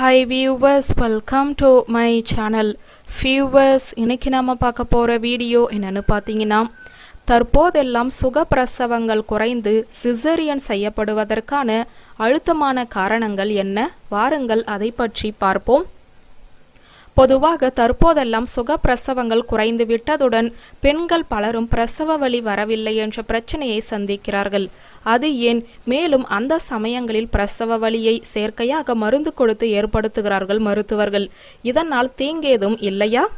Hi viewers welcome to my channel viewers இன்றைக்கி நம்ம பார்க்க போகிற வீடியோ என்னென்னு பார்த்தீங்கன்னா தற்போதெல்லாம் சுகப்பிரசவங்கள் குறைந்து சிசரியன் செய்யப்படுவதற்கான அழுத்தமான காரணங்கள் என்ன? வாருங்கள் அதை பற்றி பார்ப்போம். பொதுவாக தற்போதெல்லாம் சுகப்பிரசவங்கள் குறைந்து விட்டதுடன் பெண்கள் பலரும் பிரசவ வலி வரவில்லை என்ற பிரச்சனையை சந்திக்கிறார்கள். அது ஏன்? மேலும் அந்த சமயங்களில் பிரசவ வலியை செயற்கையாக மருந்து கொடுத்து ஏற்படுத்துகிறார்கள் மருத்துவர்கள். இதனால் தீங்கேதும் இல்லையா?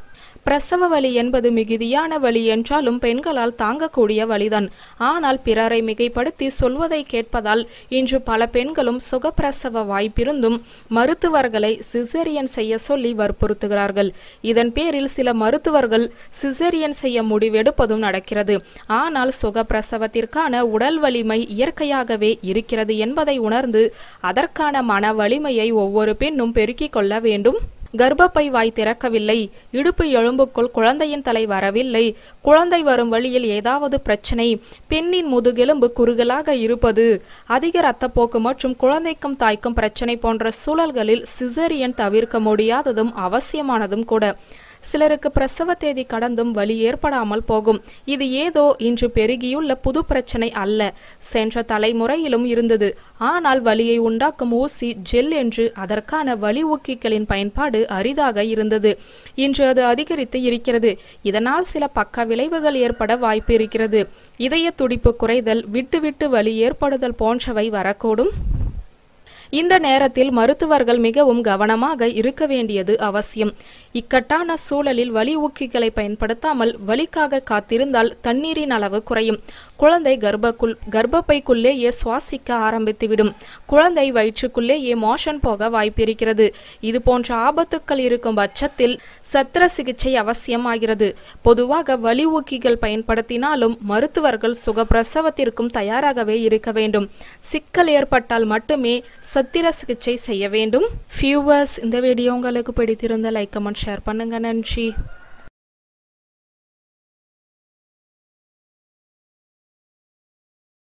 பிரசவ வலி என்பது மிகுதியான வலி என்றாலும் பெண்களால் தாங்கக்கூடிய வலிதான். ஆனால் பிறரை மிகைப்படுத்தி சொல்வதை கேட்பதால் இன்று பல பெண்களும் சுகப்பிரசவ வாய்ப்பிருந்தும் மருத்துவர்களை சிசேரியன் செய்ய சொல்லி வற்புறுத்துகிறார்கள். இதன் பேரில் சில மருத்துவர்கள் சிசேரியன் செய்ய முடிவெடுப்பதும் நடக்கிறது. ஆனால் சுகப்பிரசவத்திற்கான உடல் வலிமை இயற்கையாகவே இருக்கிறது என்பதை உணர்ந்து அதற்கான மன வலிமையை ஒவ்வொரு பெண்ணும் பெருக்கிக் கொள்ள வேண்டும். கர்ப்பப்பை வாய் திறக்கவில்லை. இடுப்பு எலும்புக்குள் குழந்தையின் தலை வரவில்லை. குழந்தை வரும் வழியில் ஏதாவது பிரச்சனை பெண்ணின் முதுகெலும்பு குறுகலாக இருப்பது அதிக இரத்தப்போக்கு மற்றும் குழந்தைக்கும் தாய்க்கும் பிரச்சனை போன்ற சூழல்களில் சிசேரியன் தவிர்க்க முடியாததும் அவசியமானதும் கூட. சிலருக்கு பிரசவ தேதி கடந்தும் வலி ஏற்படாமல் போகும். இது ஏதோ இன்று பெருகியுள்ள புது பிரச்சனை அல்ல. சென்ற தலைமுறையிலும் இருந்தது. ஆனால் வலியை உண்டாக்கும் ஊசி ஜெல் என்று அதற்கான வலி ஊக்கிகளின் பயன்பாடு அரிதாக இருந்தது. இன்று அது அதிகரித்து இருக்கிறது. இதனால் சில பக்க விளைவுகள் ஏற்பட வாய்ப்பு இருக்கிறது. இதய துடிப்பு குறைதல் விட்டு விட்டு வலி ஏற்படுதல் போன்றவை வரக்கூடும். இந்த நேரத்தில் மருத்துவர்கள் மிகவும் கவனமாக இருக்க வேண்டியது அவசியம். இக்கட்டான சூழலில் வலி ஊக்கிகளை பயன்படுத்தாமல் வலிக்காக காத்திருந்தால் தண்ணீரின் அளவு குறையும். குழந்தை கர்ப்பக்குள் கர்ப்பப்பைக்குள்ளேயே சுவாசிக்க ஆரம்பித்துவிடும். குழந்தை வயிற்றுக்குள்ளேயே மோஷன் போக வாய்ப்பிருக்கிறது. இது போன்ற ஆபத்துக்கள் இருக்கும் பட்சத்தில் சத்திர சிகிச்சை அவசியமாகிறது. பொதுவாக வலி ஊக்கிகள் பயன்படுத்தினாலும் மருத்துவர்கள் சுகப்பிரசவத்திற்கும் தயாராகவே இருக்க வேண்டும். சிக்கல் ஏற்பட்டால் மட்டுமே சத்திர சிகிச்சை செய்ய வேண்டும். ஃபியூவர்ஸ் இந்த வீடியோ உங்களுக்கு பிடித்திருந்த லைக் கமெண்ட் ஷேர் பண்ணுங்க. நன்றி.